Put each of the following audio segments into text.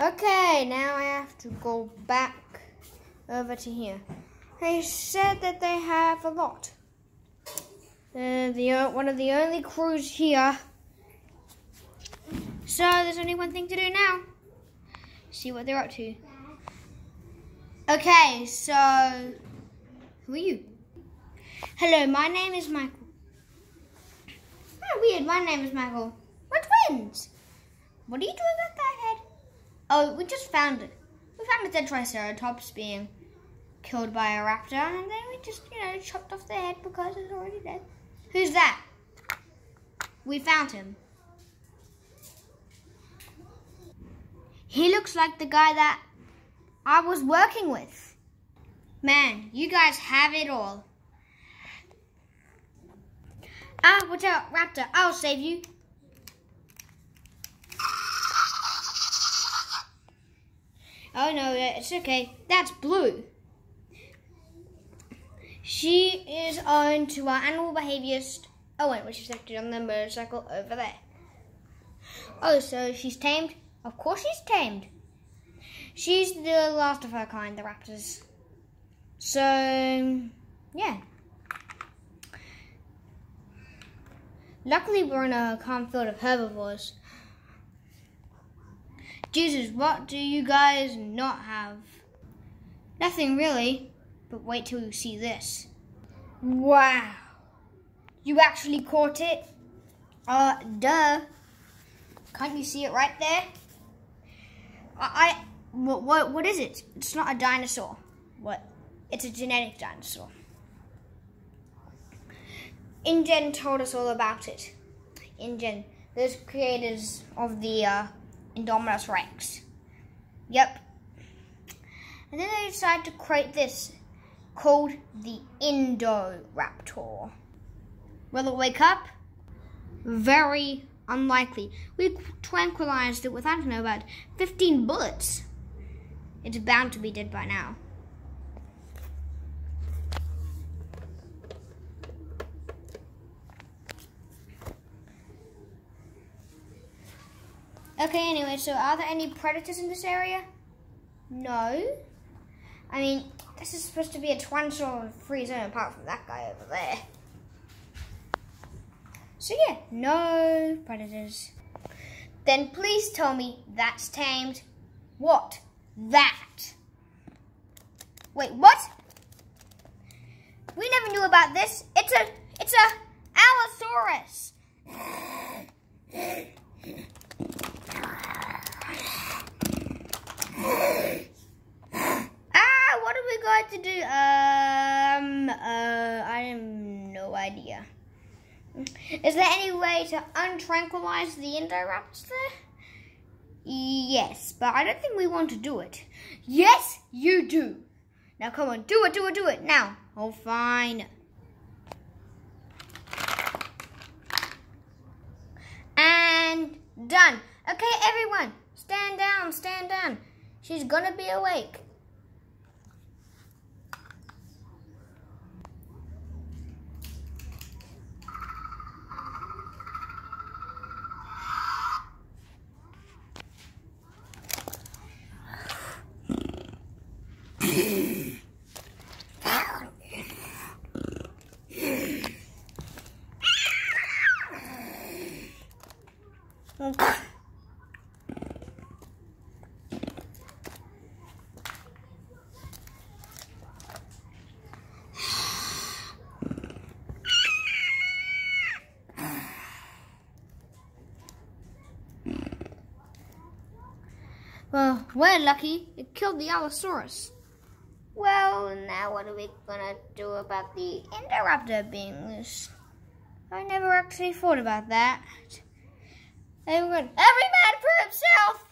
Okay, now I have to go back over to here. They said that they have a lot. The o- uh, one of the only crews here. So there's only one thing to do now. See what they're up to. Okay, so who are you? Hello, my name is Michael. Oh, weird. My name is Michael. We're twins. What are you doing with that head? Oh, we just found it. We found a dead Triceratops being killed by a raptor, and then we just, you know, chopped off the head because it's already dead. Who's that? We found him. He looks like the guy that I was working with. Man, you guys have it all. Ah, watch out, Raptor. I'll save you. Oh no, it's okay. That's Blue. She is on to our animal behaviorist. Oh wait, well, she's actually on the motorcycle over there. Oh, so she's tamed? Of course she's tamed. She's the last of her kind, the raptors. So, yeah. Luckily, we're in a calm field of herbivores. Jesus, what do you guys not have? Nothing really, but wait till you see this. Wow. You actually caught it? Uh, duh. Can't you see it right there? I, I what, what, what is it? It's not a dinosaur. What? It's a genetic dinosaur. InGen told us all about it. InGen, those creators of the uh, Indominus Rex. Yep. And then they decided to create this called the Indoraptor. Will it wake up? Very unlikely. We tranquilized it with, I don't know, about 15 bullets. It's bound to be dead by now. Okay, anyway, so are there any predators in this area? No. I mean, this is supposed to be a tyrannosaur free zone apart from that guy over there. So yeah, no predators. Then please tell me that's tamed. What? That. Wait, what? We never knew about this. It's a, it's a Allosaurus. Ah, what are we going to do? Um, uh, I have no idea. Is there any way to untranquilize the Indoraptor? Yes, but I don't think we want to do it. Yes, you do. Now come on, do it, do it, do it. Now. Oh, fine. And done. Okay, everyone, stand down, stand down. She's gonna be awake. Well, we're lucky. It killed the Allosaurus. Well, now what are we gonna do about the Indoraptor being loose? I never actually thought about that. Everyone, every man for himself!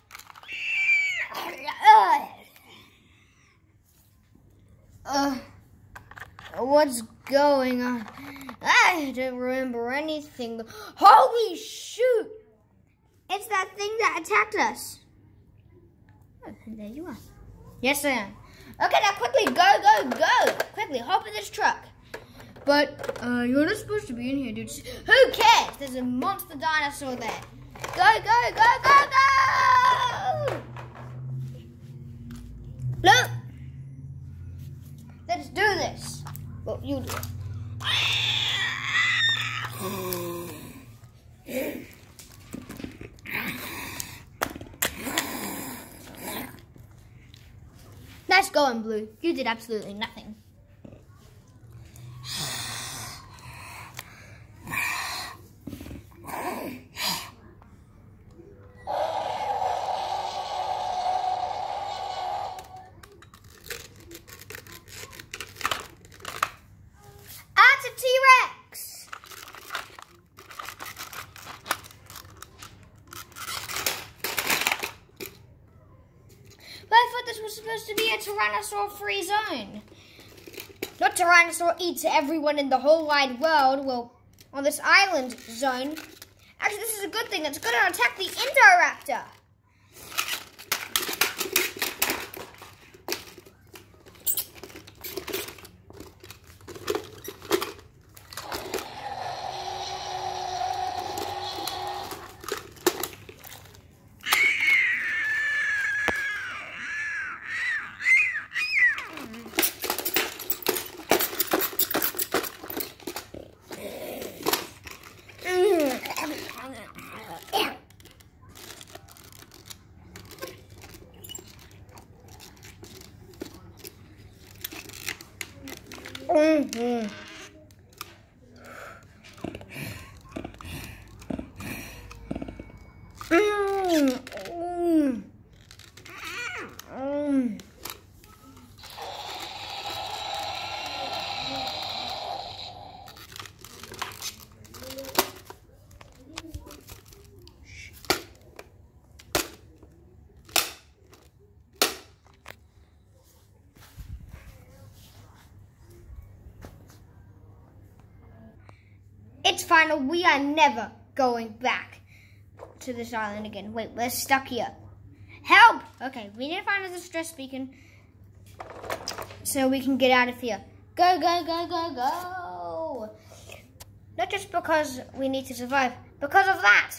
Ugh. what's going on? I don't remember anything. Holy shoot! It's that thing that attacked us and there you are. Yes, I am. Okay, now quickly, go, go, go. Quickly, hop in this truck. But uh, you're not supposed to be in here, dude. Who cares? There's a monster dinosaur there. Go, go, go, go, go! Look! Let's do this. Well, you do it. Nice going, Blue. You did absolutely nothing. Supposed to be a Tyrannosaur free zone. Not Tyrannosaur eats everyone in the whole wide world. Well, on this island zone. Actually, this is a good thing. It's going to attack the Indoraptor. 嗯。嗯 It's final. We are never going back to this island again. Wait, we're stuck here. Help! Okay, we need to find a distress beacon so we can get out of here. Go, go, go, go, go! Not just because we need to survive, because of that!